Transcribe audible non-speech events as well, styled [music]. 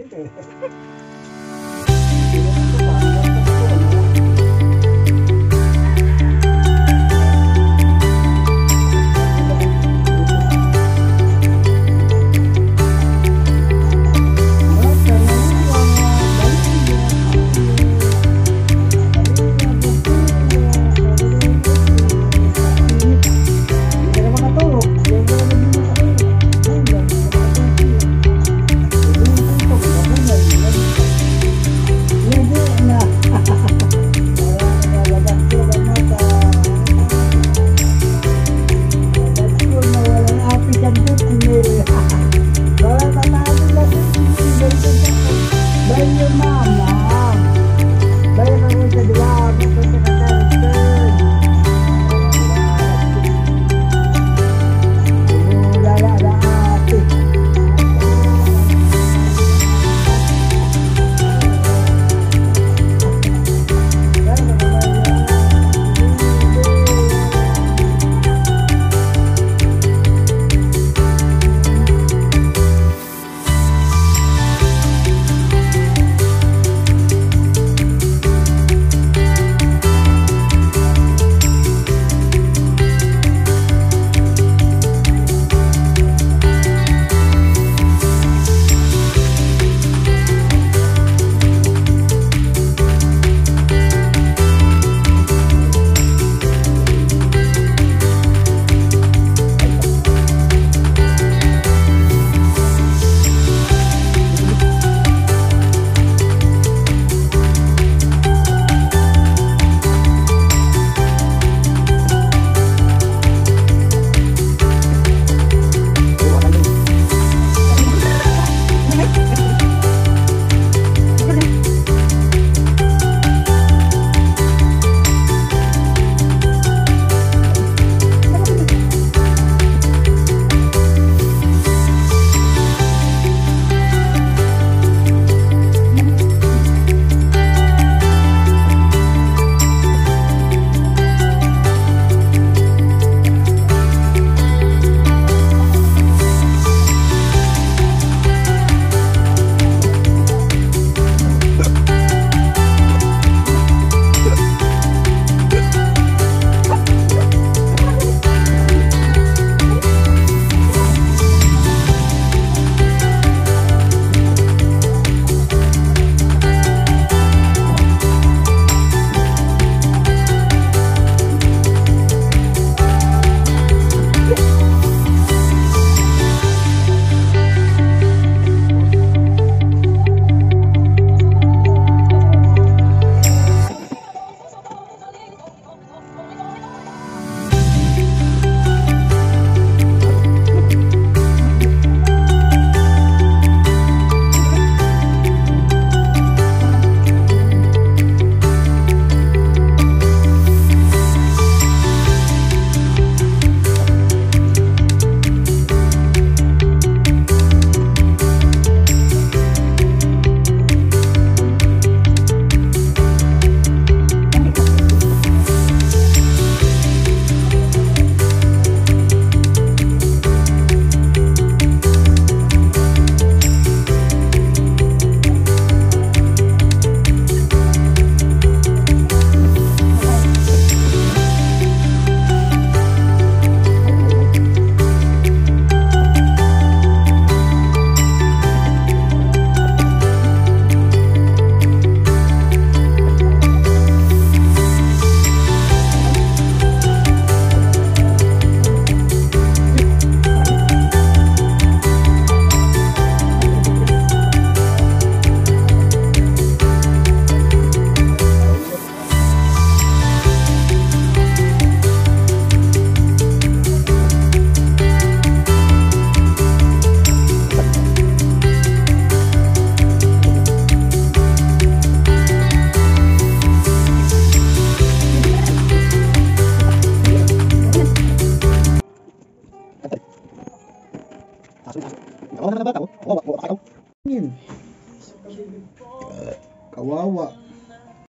Yeah. [laughs] Ako